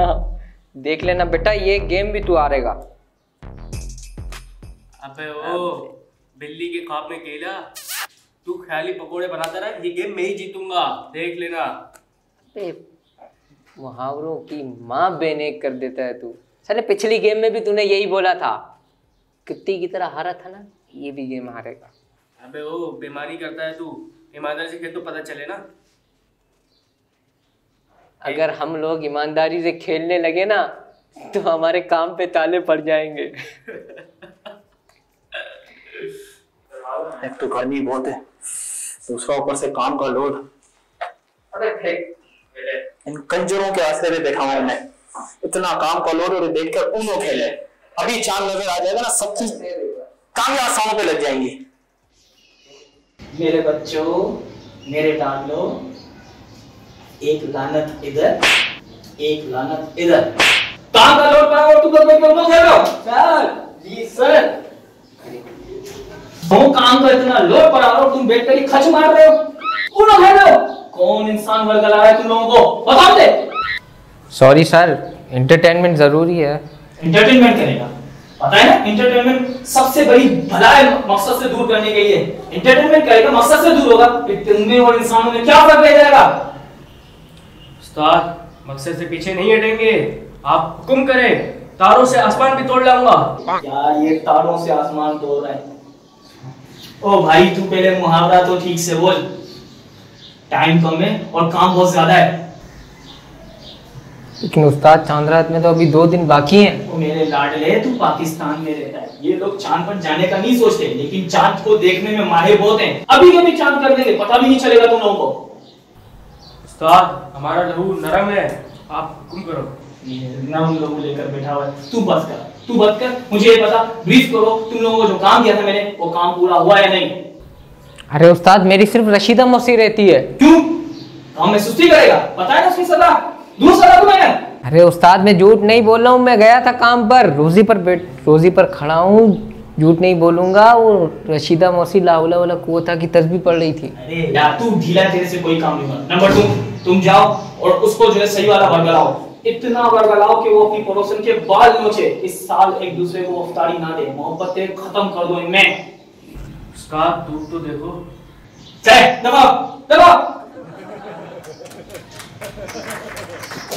देख लेना बेटा ये गेम भी तू हारेगा। अबे ओ बिल्ली के ख्वाब में केला? तू ख्याली पकोड़े बनाता रहा ये गेम मैं ही जीतूँगा देख लेना। अबे मुहावरों की माँ बेनेक कर देता है तू। चले पिछली गेम में भी तूने यही बोला था। कितनी की तरह हारा था ना ये भी गेम हारेगा। अबे ओ बीमारी करता है तू। ईमानदारी से खेल तो पता चले ना। अगर हम लोग ईमानदारी से खेलने लगे ना तो हमारे काम पे ताले पड़ जाएँगे। एक तो गर्मी बहुत है दूसरा ऊपर से काम का लोड इन कंजरों के आसरे में बैठा हूँ मैं इतना काम का लोड और देख कर उनो खेले अभी चाँद नज़र आ जाएगा ना सब चीज़ काम आसानों पे लग जाएँगी। मेरे बच्चों मेरे डालो एक लानत इधर एक लानत इधर। कहाँ का लोड और तुम लोग क्यों लोग रहे हो? Sir ji sir. वो काम का इतना लोड पड़ा और तुम बैठ कर ही खच मार रहे हो? उनो खेल रहे हो? कौन इंसान वर्ग ला रहा है तुम लोगों को? बताओ दे सॉरी सर एंटरटेनमेंट ज़रूरी है। एंटरटेनमेंट करेगा पता है ना एंटरटेनमेंट सबसे बड़ी भलाई मकसद से दूर करने के लिए। एंटरटेनमेंट करेगा मकसद से दूर होगा फिर तुमने और इंसानों में क्या फ़र्क रह जाएगा? उस्ताद मकसद से पीछे नहीं हटेंगे। आप हुक्म करें तारों से आसमान भी तोड़ लाऊँगा। यार ये तारों से आसमान तोड़ रहा है। ओ भाई तू पहले मुहावरा तो ठीक से बोल। टाइम कम है और काम बहुत ज़्यादा है। लेकिन उस्ताद चाँद रात में तो अभी दो दिन बाकी हैं। ओ मेरे लाडले तू पाकिस्तान में रहता है। ये लोग चाँद पर जाने का नहीं सोचते लेकिन चाँद को देखने में माहिर बहुत हैं। अभी कभी चाँद कर देंगे पता भी नहीं चलेगा तुम लोगों को। उस्ताद हमारा लहू नरम है आप हुक्म करो। ये नम लोग लेकर बैठा हुआ है तू बस कर तू बस कर। मुझे ये बता ब्रीफ करो तुम लोगों को जो काम किया था मैंने वो काम पूरा हुआ या नहीं? अरे उस्ताद मेरी सिर्फ़ रशीदा मौसी रहती है। क्यों? काम में सुस्ती करेगा पता है ना उसकी सजा दूर सजा तुम्हें अरे उस्ताद मैं झूठ नहीं बोल रहा हूँ मैं गया था काम पर रोजी पर बैठ रोजी पर खड़ा हूँ। झूठ नहीं बोलूँगा वो रशीदा मौसी लाउला वाला कुआ था की तस्बीह पढ़ रही थी। अरे यार तू ढीला तेरे से कोई काम नहीं होगा नंबर टू तुम जाओ और उसको जो है सही वाला वर्गलाओ इतना वर्गलाओ कि वो अपनी पड़ोसन के बाल नोचे। इस साल एक दूसरे को अफ्तारी ना दे। मोहब्बतें खत्म कर दो इनमें। उस्ताद दूर तो देखो। चले दबाओ दबाओ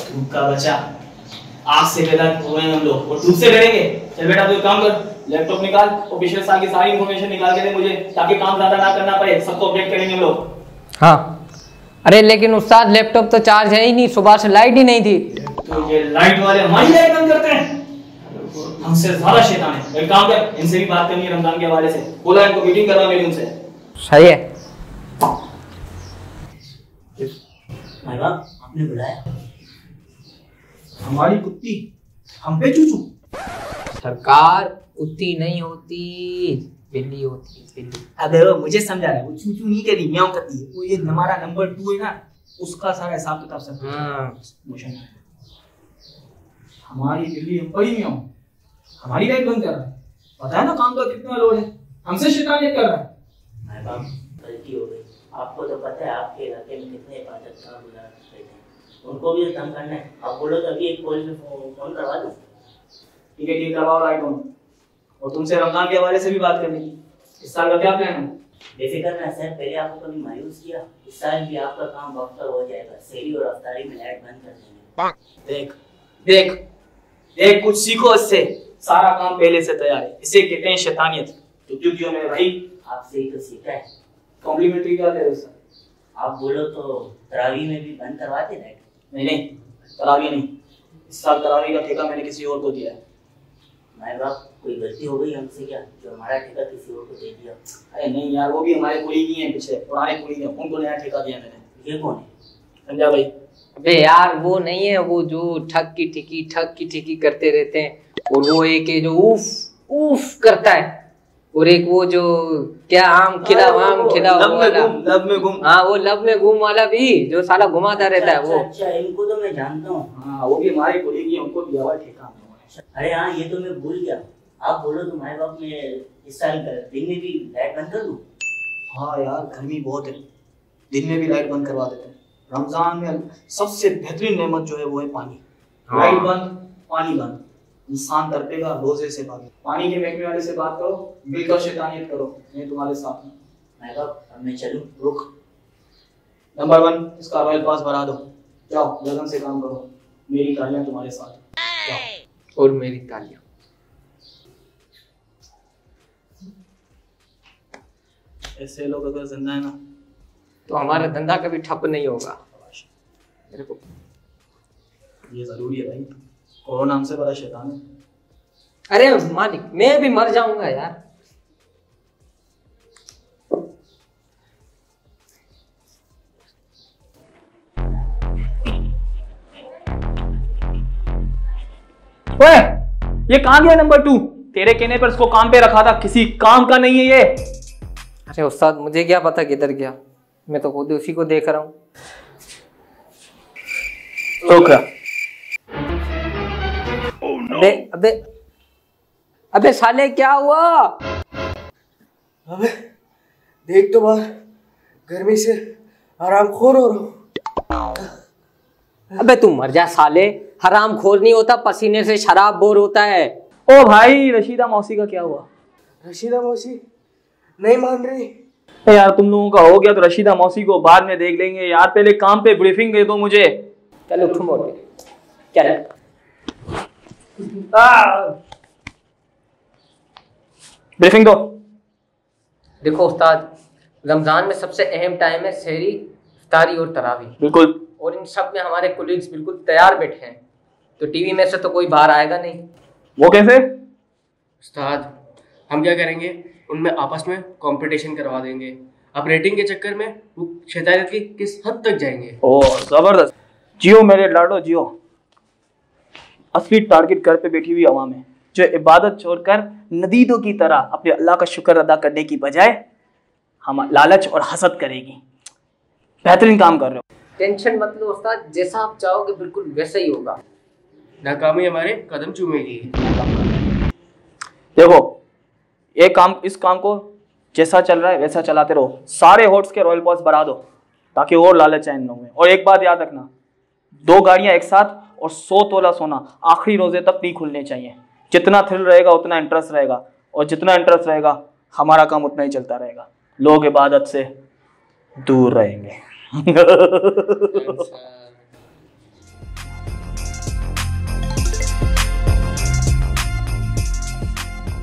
धूप का बच्चा आग से पैदा हम लोग और से डरेंगे चल बेटा तू काम कर। लैपटॉप निकाल और पिछले साल की सारी इन्फॉर्मेशन निकाल के दे मुझे ताकि काम ज़्यादा ना करना पड़े सबको अपडेट करेंगे हम लोग। हाँ। अरे लेकिन उस्ताद लैपटॉप तो चार्ज है ही नहीं सुबह से लाइट ही नहीं थी। तो ये लाइट वाले हमारी लाइट बंद करते हैं। हमसे ज़्यादा शैतान है। एक काम कर इनसे भी बात करनी है रमज़ान के हवाले से। बोला इनको मीटिंग करवा मेरी उनसे। सही है। भाई बाप आपने बुलाया। हमारी कुत्ती हम पे चूचू। सरकार कुत्ती नहीं होती बिल्ली होती है बिल्ली। अबे वो मुझे समझा रहा है वो चूचू नहीं करी म्याऊं करती है। वो ये हमारा नंबर टू है ना उसका सारा हिसाब किताब सब हाँ। मोशन हमारी बिल्ली हम बड़ी म्याऊं। हमारी लाइट बंद कर रहा है। पता है ना काम का कितना लोड है? हमसे शैतानियत कर रहा है। माँ बाप गलती हो गई। आपको तो पता है आपके इलाके में कितने इबादत का गुजार बैठे हैं। उनको भी तंग करना है। आप बोलो तो अभी एक पुलिस में फ़ोन करवा दूँ। ठीक है ठीक करवाओ लाइट ऑन और तुमसे रमज़ान के हवाले से भी बात करनी। इस साल का क्या प्लान है? बेफिक्र ना सर पहले आपको कभी मायूस किया। इस साल भी आपका काम वक्त पर हो जाएगा। सेरी और अफ्तारी में लाइट बंद कर देंगे। देख देख देख कुछ सीखो इससे। सारा काम पहले से तैयार है। इसे कहते हैं शैतानियत। तो क्यों क्यों मेरे भाई? आपसे ही तो सीखा है। कॉम्प्लीमेंट्री क्या दे रहे हो सर? आप बोलो तो तरावी में भी बंद करवाते लाइट? नहीं नहीं तरावी नहीं। इस साल तरावी का ठेका मैंने किसी और को दिया है। माए बाप कोई गलती हो गई हमसे क्या? जो हमारा ठेका किसी और को दे दिया। अरे नहीं यार वो भी हमारे कुली की हैं पीछे पुराने कुली हैं उनको नया ठेका दिया मैंने। ये कौन है? समझा भाई? अबे यार वो नहीं है वो जो ठग की ठिकी ठग की ठिकी करते रहते हैं और वो एक है जो उफ उफ करता है और एक वो जो क्या आम खिला आम खिला लब में घूम लब में घूम। हाँ वो लब में घूम वाला भी जो साला घुमाता रहता है अच्छा वो। अच्छा इनको तो मैं जानता हूँ। हाँ वो भी हमारे कुली की उनको दिया हुआ ठेका अरे हाँ ये तो मैं भूल गया। आप बोलो तो माए बाप मैं इस साल दिन में भी लाइट बंद कर दूँ? हाँ यार गर्मी बहुत है। दिन में भी लाइट बंद करवा देते हैं। रमज़ान में सबसे बेहतरीन नेमत जो है वो है पानी। लाइट बंद पानी बंद। इंसान तड़पेगा रोज़े से भागे पानी के महकमे वाले से बात करो मिलकर शैतानियत करो। मैं तुम्हारे साथ हूँ। मैं कब अब मैं चलूँ। रुक नंबर वन इसका रॉयल पास भरा दो। जाओ लगन से काम करो। मेरी तालियाँ तुम्हारे साथ जाओ। और मेरी तालियाँ। ऐसे लोग अगर ज़िंदा है ना। तो हमारा धंधा कभी ठप नहीं होगा। मेरे को ये ज़रूरी है भाई। कोरोना हमसे बड़ा शैतान है? अरे मालिक मैं भी मर जाऊँगा यार। ओए ये कहाँ गया नंबर टू? तेरे कहने पर इसको काम पे रखा था किसी काम का नहीं है ये। अरे उस्ताद मुझे क्या पता किधर गया? मैं तो खुद उसी को देख रहा हूँ। रुक अबे अबे अबे साले क्या हुआ? अबे देख तो बाहर। गर्मी से आराम खोर हो रहा हूँ। अबे तू मर जा साले। हराम खोर नहीं होता पसीने से शराब बोर होता है। ओ भाई रशीदा मौसी का क्या हुआ? रशीदा मौसी? नहीं मान रही। यार तुम लोगों का हो गया तो रशीदा मौसी को बाद में देख लेंगे यार पहले काम पे ब्रीफिंग दे दो मुझे। चल उठ मोटे। चल। ब्रीफिंग दो। देखो उस्ताद रमज़ान में सबसे अहम टाइम है शहरी इफ्तारी और तरावी। बिल्कुल। और इन सब में हमारे कुलीग्स बिल्कुल तैयार बैठे हैं। तो टीवी में से तो कोई बाहर आएगा नहीं। वो कैसे? उस्ताद हम क्या करेंगे? उनमें आपस में कंपटीशन करवा देंगे। अब रेटिंग के चक्कर में वो शैतानियत की किस हद तक जाएँगे? ओ ज़बरदस्त। जियो मेरे लाडो जियो। असली टारगेट घर पे बैठी हुई आवाम है जो इबादत छोड़कर नदीदों की तरह अपने अल्लाह का शुक्र अदा करने की बजाय हम लालच और हसद करेगी। बेहतरीन काम कर रहे हो। टेंशन मत लो उस्ताद जैसा आप चाहोगे बिल्कुल वैसा ही होगा। नाकामी हमारे कदम चूमेगी। देखो ये काम, इस काम को जैसा चल रहा है, वैसा चलाते रहो। सारे होट्स के रॉयल पॉस बढ़ा दो, ताकि और लालच आए इन लोगों में। और एक बात याद रखना, दो गाड़ियाँ एक साथ और सौ तोला सोना, आखिरी रोज़े तक नहीं खुलने चाहिए। जितना थ्रिल रहेगा, उतना इंटरेस्ट रहेगा। और जितना इंटरेस्ट रहेगा, हमारा काम उतना ही चलता रहेगा। लोग इबादत से दूर रहेंगे।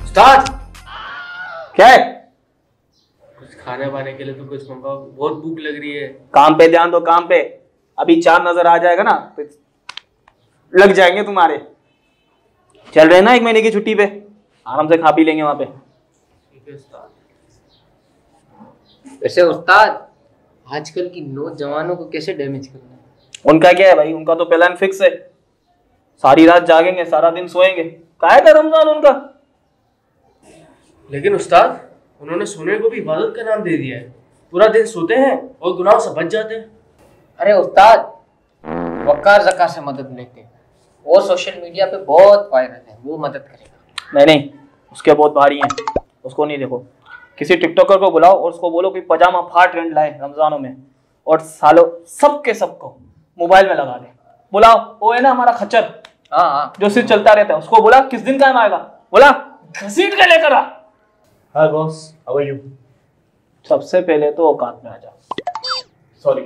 उस्ताद क्या है? कुछ खाने वाने के लिए तो कुछ मंगाओ। बहुत भूख लग रही है। काम पे ध्यान दो काम पे। अभी चाँद नज़र आ जाएगा ना तो लग जाएँगे तुम्हारे। चल रहे ना एक महीने की छुट्टी पे? आराम से खा पी लेंगे वहाँ पे। ठीक है उस्ताद। वैसे उस्ताद आजकल की नौजवानों को कैसे डैमेज करना है? उनका क्या है भाई? उनका तो प्लान फिक्स है। सारी रात जागेंगे सारा दिन सोएँगे। काय का रमज़ान उनका? लेकिन उस्ताद उन्होंने सोने को भी इबादत का नाम दे दिया है। पूरा दिन सोते हैं और गुनाह से बच जाते हैं। अरे उस्ताद वकार जका से मदद लेते हैं। वो सोशल मीडिया पे बहुत वायरल है वो मदद करेगा। नहीं नहीं उसके बहुत भारी हैं। उसको नहीं देखो। किसी टिकटॉकर को बुलाओ और उसको बोलो कि पजामा फाड़ ट्रेंड लाए रमजानों में और सालों सबके सबको मोबाइल में लगा दे। बुलाओ वो है ना हमारा खच्चर हाँ हाँ। जो सिर्फ़ चलता रहता है उसको बोला किस दिन काम आएगा? बोला घसीट के लेकर आ। Hi boss how are you सबसे पहले तो औकात में आ जा सॉरी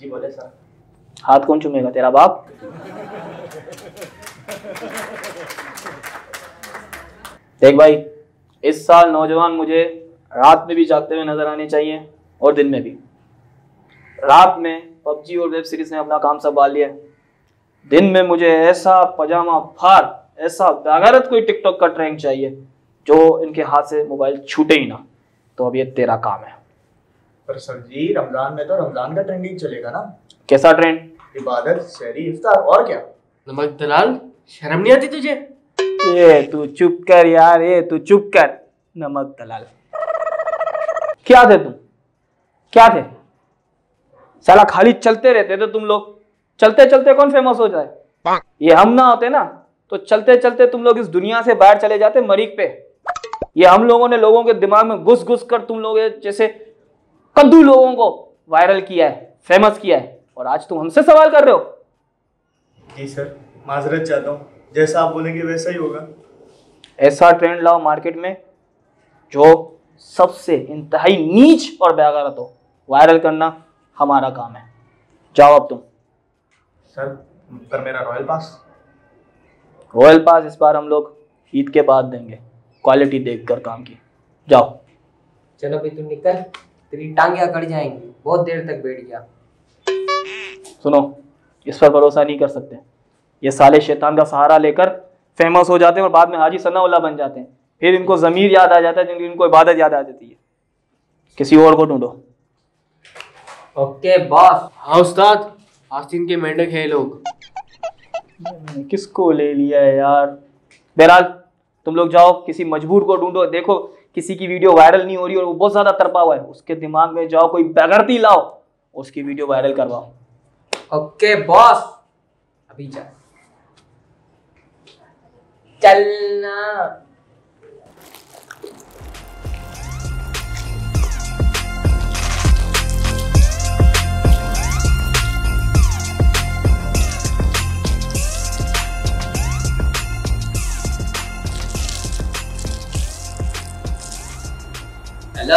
जी बोले सर हाथ कौन चूमेगा तेरा बाप? देख भाई इस साल नौजवान मुझे रात में भी जागते हुए नज़र आने चाहिए और दिन में भी। रात में पबजी और वेब सीरीज़ ने अपना काम संभाल लिया दिन में मुझे ऐसा पजामा फाड़ ऐसा बेगैरत कोई टिकटॉक का ट्रेंड चाहिए। जो इनके हाथ से मोबाइल छूटे ही ना तो अब ये तेरा काम है। पर सर जी रमज़ान में तो रमज़ान का ट्रेंडिंग चलेगा ना। कैसा ट्रेंड इबादत शहरी इफ्तार और क्या? नमक दलाल शर्म नहीं आती तुझे? ये तू चुप कर यार ये तू चुप कर। नमक दलाल। क्या थे तुम? क्या थे? साला खाली चलते रहते थे तुम लोग। चलते चलते कौन फ़ेमस हो जाए? ये हम ना होते ना तो चलते चलते तुम लोग इस दुनिया से बाहर चले जाते मरीक पे। ये हम लोगों ने लोगों के दिमाग में घुस घुस कर तुम लोग जैसे कद्दू लोगों को वायरल किया है फ़ेमस किया है। और आज तुम हमसे सवाल कर रहे हो। जी सर माजरत चाहता हूँ जैसा आप बोलेंगे वैसा ही होगा। ऐसा ट्रेंड लाओ मार्केट में जो सबसे इंतहाई नीच और बेगैरत हो। वायरल करना हमारा काम है। जाओ अब तुम। सर पर मेरा रॉयल पास रॉयल पास इस बार हम लोग ईद के बाद देंगे। क्वालिटी देखकर काम की। जाओ। चलो भाई तुम निकल। तेरी टांगे अकड़ जाएँगी। बहुत देर तक बैठ गया सुनो इस पर भरोसा नहीं कर सकते। ये साले शैतान का सहारा लेकर फ़ेमस हो जाते हैं और बाद में हाजी सन्नाउल्ला बन जाते हैं। फिर इनको ज़मीर याद आ जाता है जिनकी इनको इबादत याद आ जाती है। किसी और को ढूंढो। Okay boss. हाँ उस्ताद। आस्तीन के मेंढक है लोग। किसको ले लिया है यार? बहरहाल तुम लोग जाओ, किसी मजबूर को ढूंढो, देखो, किसी की वीडियो वायरल नहीं हो रही और वो बहुत ज़्यादा तरपा हुआ है। उसके दिमाग में जाओ, कोई बगरती लाओ, उसकी वीडियो वायरल करवाओ। ओके, बॉस, अभी जा। चलना। हेलो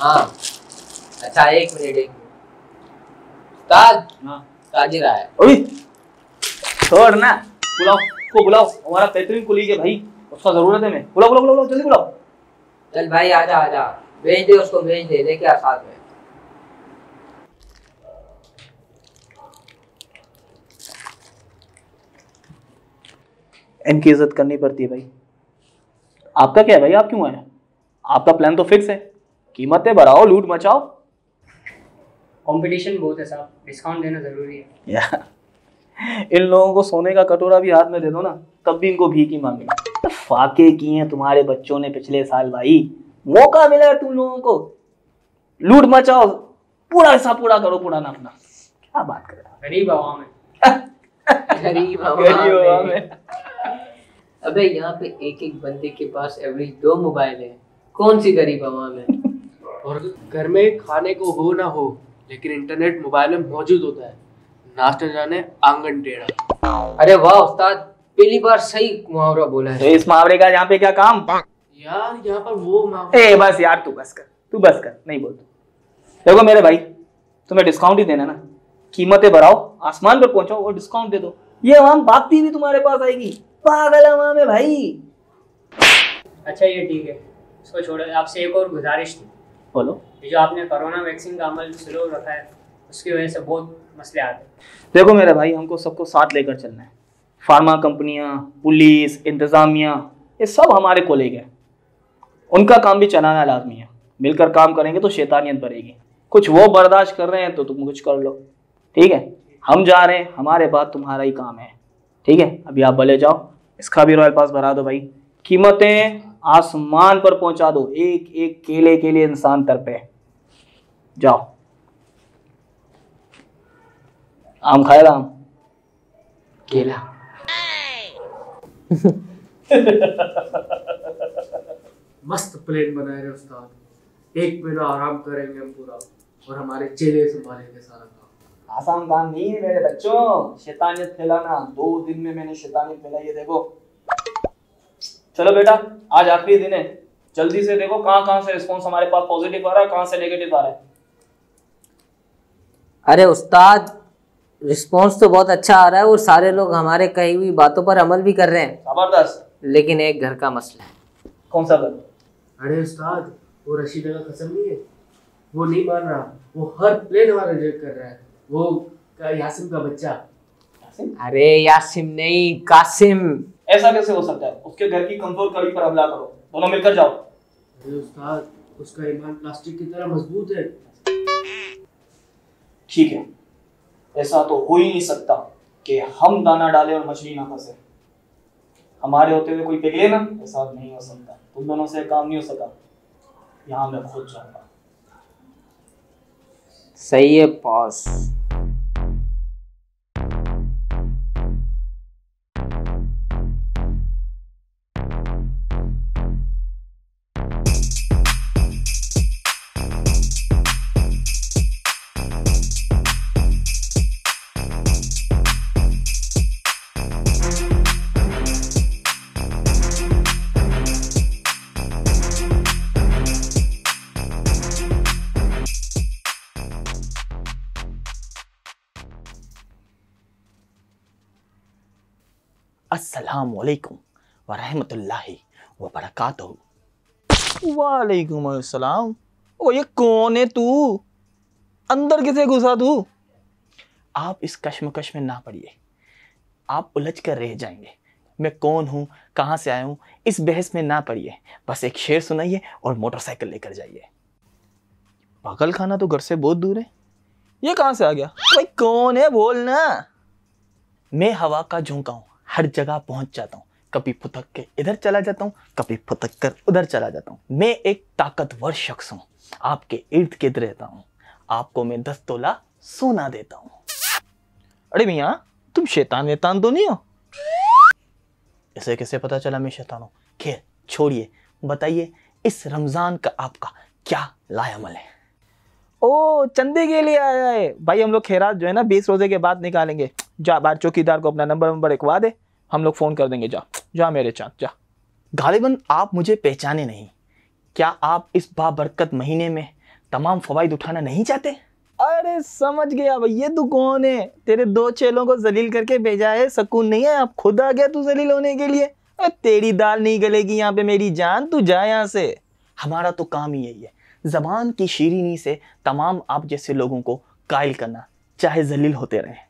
हाँ। अच्छा एक मिनट एक मिनट। उस्ताद हाँ। ताजिर आया ओए छोड़ ना। बुलाओ को बुलाओ। हमारा बेहतरीन कुलीग है भाई। उसका ज़रूरत है मैं बुलाओ बुलाओ बुलाओ जल्दी बुलाओ। चल भाई आजा आजा। भेज दे उसको भेज दे। लेके आ साथ में। इनकी इज़्ज़त करनी पड़ती है भाई। आपका क्या है भाई? आप क्यों आए? आपका प्लान तो फिक्स है। कीमतें बढ़ाओ लूट मचाओ। कंपटीशन बहुत है साहब। डिस्काउंट देना ज़रूरी है। या। इन लोगों को सोने का कटोरा भी हाथ में दे दो ना तब भी इनको भीख ही मांगे तो फाके किए हैं तुम्हारे बच्चों ने पिछले साल भाई। मौका मिला है तुम लोगों को। लूट मचाओ। पूरा हिस्सा पूरा करो पूरा ना। अपना क्या बात कर रहे गरीब आवाम है। गरीब आवाम। है। अबे यहाँ पे एक एक बंदे के पास एवरेज दो मोबाइल है। कौन सी गरीब आवाम है? और घर में खाने को हो ना हो लेकिन इंटरनेट मोबाइल में मौजूद होता है। नाच न जाने आँगन टेढ़ा। अरे वाह उस्ताद पहली बार सही मुहावरा बोला तो है इस मुहावरे का यहाँ पे क्या काम? यार यहाँ पर वो ए बस यार तू बस कर। तू बस कर नहीं बोल देखो मेरे भाई तुम्हें डिस्काउंट ही देना ना। कीमतें बढ़ाओ आसमान पर पहुंचाओ और डिस्काउंट दे दो। ये आवाम भागती भी तुम्हारे पास आएगी। पागल आवाम है भाई। अच्छा ये ठीक है। इसको छोड़ो। आपसे एक और गुजारिश थी। बोलो। जो आपने कोरोना वैक्सीन का अमल शुरू रखा है उसकी वजह से बहुत मसले आते हैं। देखो मेरे भाई हमको सबको साथ लेकर चलना है। फार्मा कंपनियाँ पुलिस इंतजामिया ये सब हमारे कोलेग हैं। उनका काम भी चलाना लाजमी है। मिलकर काम करेंगे तो शैतानियत बढ़ेगी। कुछ वो बर्दाश्त कर रहे हैं तो तुम कुछ कर लो। ठीक है? हम जा रहे हैं हमारे बाद तुम्हारा ही काम है। ठीक है? अभी आप भले जाओ। इसका भी रॉयल पास भरा दो भाई। कीमतें आसमान पर पहुँचा दो। एक एक केले के लिए इंसान तरपे जाओ। आम खाएगा आम? केला। मस्त प्लेन बनाए रहे उस्ताद। एक महीना आराम करेंगे हम पूरा और हमारे चेले संभालेंगे सारा काम। आसान काम नहीं है मेरे बच्चों। शैतानियत फैलाना। दो दिन में मैंने शैतानियत फैलाई है देखो। चलो बेटा आज आखिरी दिन है। जल्दी से देखो कहाँ कहाँ से रिस्पॉन्स हमारे पास पॉजिटिव आ रहा है कहाँ से नेगेटिव आ रहा है। अरे उस्ताद रिस्पॉन्स तो बहुत अच्छा आ रहा है और सारे लोग हमारे कही हुई बातों पर अमल भी कर रहे हैं। ज़बरदस्त। लेकिन एक घर का मसला है। कौन सा घर? अरे उस्ताद वो रशीदा का कसम नहीं है। वो नहीं मान रहा वो हर प्लेन हमारा रिजेक्ट कर रहा है। वो का- यासिम का बच्चा। यासिम? अरे यासिम नहीं कासिम। ऐसा कैसे हो सकता है? उसके घर की कमज़ोर कड़ी पर हमला करो। दोनों मिलकर जाओ। अरे उस्ताद उसका ईमान प्लास्टिक की तरह मज़बूत है। ठीक है। ऐसा तो हो ही नहीं सकता कि हम दाना डालें और मछली ना फंसे। हमारे होते हुए कोई पिघले ना ऐसा नहीं हो सकता। तुम दोनों से काम नहीं हो सका यहाँ मैं खुद जाऊँगा। सही है बॉस अस्सलाम वालेकुम व रहमतुल्लाहि व बरकातहू वालेकुम अस्सलाम ओ ये कौन है तू? अंदर किसे घुसा तू? आप इस कश्मकश में ना पड़िए। आप उलझ कर रह जाएँगे। मैं कौन हूँ? कहाँ से आया हूँ? इस बहस में ना पड़िए। बस एक शेर सुनाइए और मोटरसाइकिल लेकर जाइए। पागल खाना तो घर से बहुत दूर है। ये कहाँ से आ गया? भाई, कौन है? बोलना। मैं हवा का झोंका हूँ। हर जगह पहुँच जाता हूँ। कभी फुतक के इधर चला जाता हूँ, कभी फुतक कर उधर चला जाता हूँ। मैं एक ताकतवर शख्स हूँ, आपके इर्द गिर्द रहता हूँ। आपको मैं दस तोला सोना देता हूँ। अरे मियाँ तुम शैतान वैतान तो नहीं हो? इसे कैसे पता चला मैं शैतान हूँ? खैर, छोड़िए, बताइए, इस रमज़ान का आपका क्या लायामल है? ओ, चंदे के लिए आया है। भाई, हम लोग खैरात जो है ना, बीस रोज़े के बाद निकालेंगे। जा बाहर चौकीदार को अपना नंबर वंबर लिखवा दे। हम लोग फ़ोन कर देंगे जा जा मेरे चाँद जा। गालिबन आप मुझे पहचाने नहीं। क्या आप इस बाबरकत महीने में तमाम फ़वाद उठाना नहीं चाहते? अरे समझ गया भाई ये तू कौन है? तेरे दो चेलों को जलील करके भेजा है सकून नहीं है आप खुद आ गया तू जलील होने के लिए। अरे तेरी दाल नहीं गलेगी यहाँ पे मेरी जान तू जा यहाँ से। हमारा तो काम ही यही है जबान की शीरीनी से तमाम आप जैसे लोगों को कायल करना चाहे जलील होते रहें।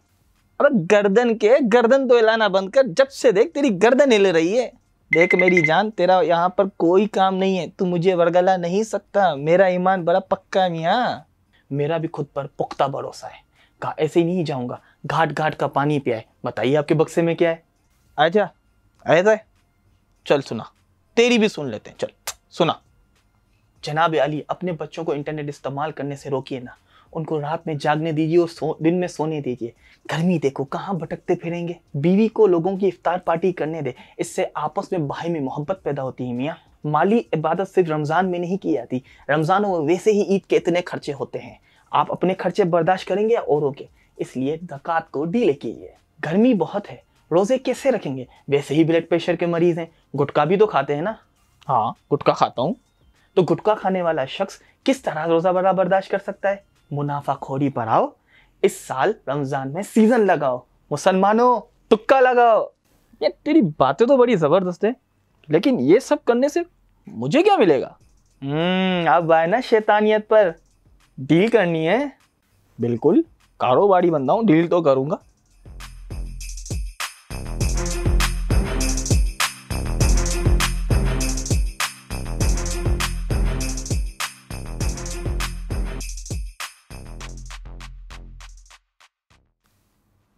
अरे गर्दन के, गर्दन तो हिलाना बंद कर, जब से देख तेरी गर्दन हिल रही है। देख मेरी जान, तेरा यहाँ पर कोई काम नहीं है, तू मुझे वर्गला नहीं सकता, मेरा ईमान बड़ा पक्का मियाँ मेरा भी खुद पर पुख्ता भरोसा है, कहा ऐसे ही नहीं जाऊँगा घाट घाट का पानी पिया है बताइए आपके बक्से में क्या है? आजा ऐसा है चल सुना, तेरी भी सुन लेते हैं, चल, सुना। जनाब अली, अपने बच्चों को इंटरनेट इस्तेमाल करने से रोकिए ना। उनको रात में जागने दीजिए और सो दिन में सोने दीजिए। गर्मी देखो कहाँ भटकते फिरेंगे? बीवी को लोगों की इफ्तार पार्टी करने दे इससे आपस में भाई में मोहब्बत पैदा होती है मियाँ। माली इबादत सिर्फ़ रमज़ान में नहीं की जाती रमज़ान में वैसे ही ईद के इतने खर्चे होते हैं। आप अपने खर्चे बर्दाश्त करेंगे या औरों के इसलिए जक़ात को डीले कीजिए। गर्मी बहुत है रोज़े कैसे रखेंगे? वैसे ही ब्लड प्रेशर के मरीज़ हैं। गुटखा भी तो खाते हैं ना? हाँ गुटखा खाता हूँ। तो गुटखा खाने वाला शख्स किस तरह रोज़ा बड़ा बर्दाश्त कर सकता है? मुनाफाखोरी पर आओ इस साल रमज़ान में सीज़न लगाओ। मुसलमानों, तुक्का लगाओ। ये तेरी बातें तो बड़ी ज़बरदस्त है, लेकिन ये सब करने से मुझे क्या मिलेगा? हम्म अब आए ना शैतानियत पर। डील करनी है। बिल्कुल, कारोबारी बंदा हूँ, डील तो करूँगा।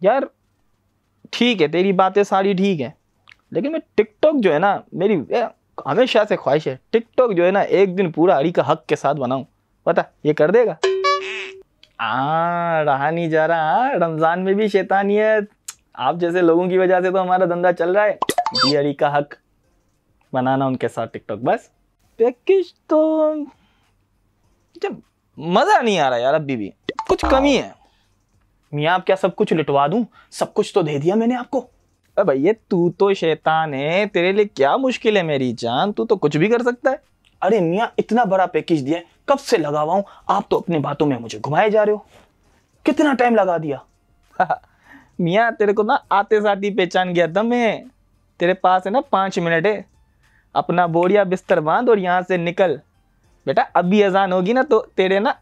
यार, ठीक है, तेरी बातें सारी ठीक है, लेकिन मैं टिकटॉक जो है ना, मेरी हमेशा से ख्वाहिश है, टिकटॉक जो है ना, एक दिन पूरा अड़ी का हक के साथ बनाऊँ। पता, ये कर देगा? आ, रहा नहीं जा रहा। रमज़ान में भी शैतानियत। आप जैसे लोगों की वजह से तो हमारा धंधा चल रहा है। ये अड़ी का हक बनाना उनके साथ टिकटॉक, बस। पैकेज तो जब मज़ा नहीं आ रहा यार अभी भी। कुछ कमी है। मियाँ आप क्या सब कुछ लिटवा दूँ? सब कुछ तो दे दिया मैंने आपको। अरे भैया तू तो शैतान है तेरे लिए क्या मुश्किल है मेरी जान? तू तो कुछ भी कर सकता है। अरे मियाँ इतना बड़ा पैकेज दिया है, कब से लगा हुआ आप तो अपनी बातों में मुझे घुमाए जा रहे हो। कितना टाइम लगा दिया? मियाँ तेरे को ना आते साथ ही पहचान गया था मैं। तेरे पास है ना पाँच मिनट है। अपना बोरिया बिस्तर बाँध और यहाँ से निकल। बेटा अभी अजान होगी ना तो तेरे ना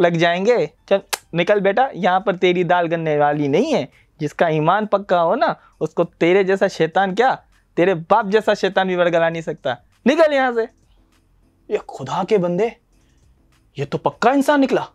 लग जाएँगे। चल निकल बेटा, यहाँ पर तेरी दाल गलने वाली नहीं है, जिसका ईमान पक्का हो ना, उसको तेरे जैसा शैतान क्या, तेरे बाप जैसा शैतान भी बरगला नहीं सकता। निकल यहाँ से। ये खुदा के बंदे, ये तो पक्का इंसान निकला।